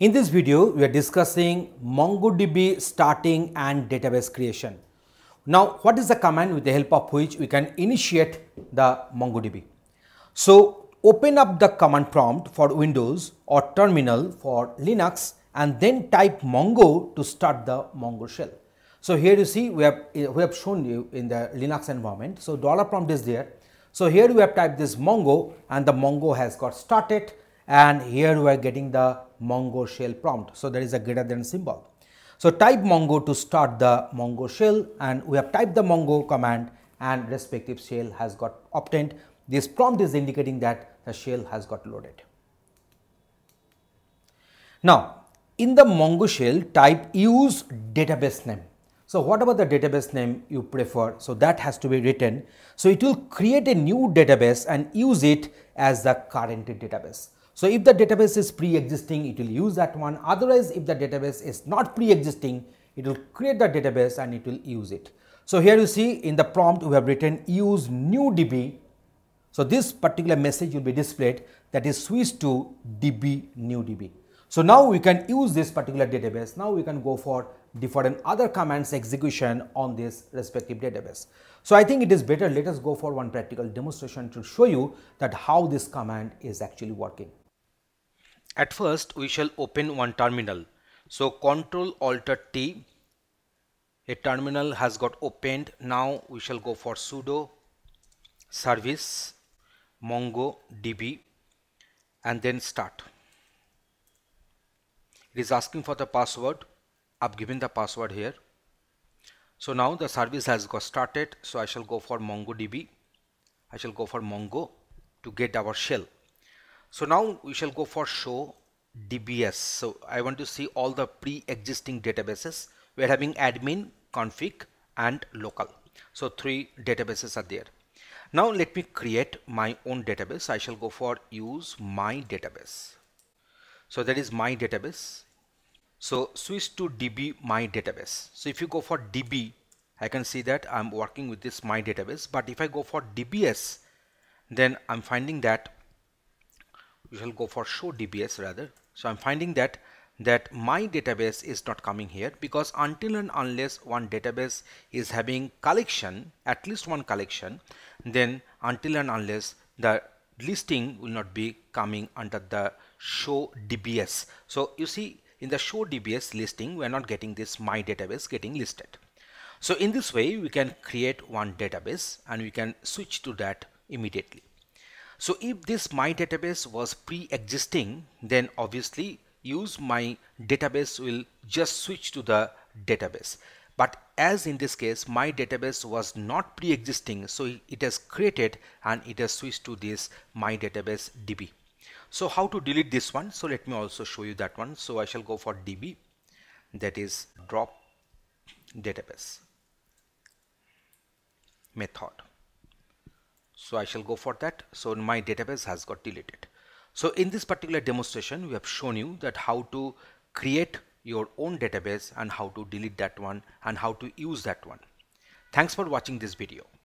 In this video, we are discussing MongoDB starting and database creation. Now, what is the command with the help of which we can initiate the MongoDB? So, open up the command prompt for Windows or terminal for Linux and then type Mongo to start the Mongo shell. So, here you see we have, we have shown you in the Linux environment. So, dollar prompt is there. So, here we have typed this Mongo and the Mongo has got started and here we are getting the Mongo shell prompt. So, there is a greater than symbol. So, type Mongo to start the Mongo shell and we have typed the Mongo command and respective shell has got obtained. This prompt is indicating that the shell has got loaded. Now, in the Mongo shell type use database name. So, whatever the database name you prefer, so that has to be written. So, it will create a new database and use it as the current database. So, if the database is pre-existing, it will use that one. Otherwise, if the database is not pre-existing, it will create the database and it will use it. So, here you see in the prompt we have written use new DB. So, this particular message will be displayed that is switch to DB new DB. So, now we can use this particular database. Now, we can go for different other commands execution on this respective database. So, I think it is better let us go for one practical demonstration to show you that how this command is actually working. At first we shall open one terminal. So Control Alt T a terminal has got opened. Now we shall go for sudo service mongodb and then start. It is asking for the password. I've given the password here. So now the service has got started. So I shall go for MongoDB. I shall go for Mongo to get our shell. So now we shall go for show DBS. So I want to see all the pre-existing databases. We're having admin, config and local. So three databases are there. Now let me create my own database. I shall go for use my database. So that is my database. So switch to DB my database. So if you go for DB, I can see that I'm working with this my database. But if I go for DBS, then I'm finding that we shall go for show DBS rather. So I'm finding that that my database is not coming here because until and unless one database is having collection at least one collection then until and unless the listing will not be coming under the show DBS. So you see in the show DBS listing we are not getting this my database getting listed. So in this way we can create one database and we can switch to that immediately. So if this my database was pre-existing, then obviously use my database will just switch to the database. But as in this case, my database was not pre-existing, so it has created and it has switched to this my database DB. So how to delete this one? So let me also show you that one. So I shall go for DB that is drop database method. So I shall go for that. So my database has got deleted. So in this particular demonstration, we have shown you that how to create your own database and how to delete that one and how to use that one. Thanks for watching this video.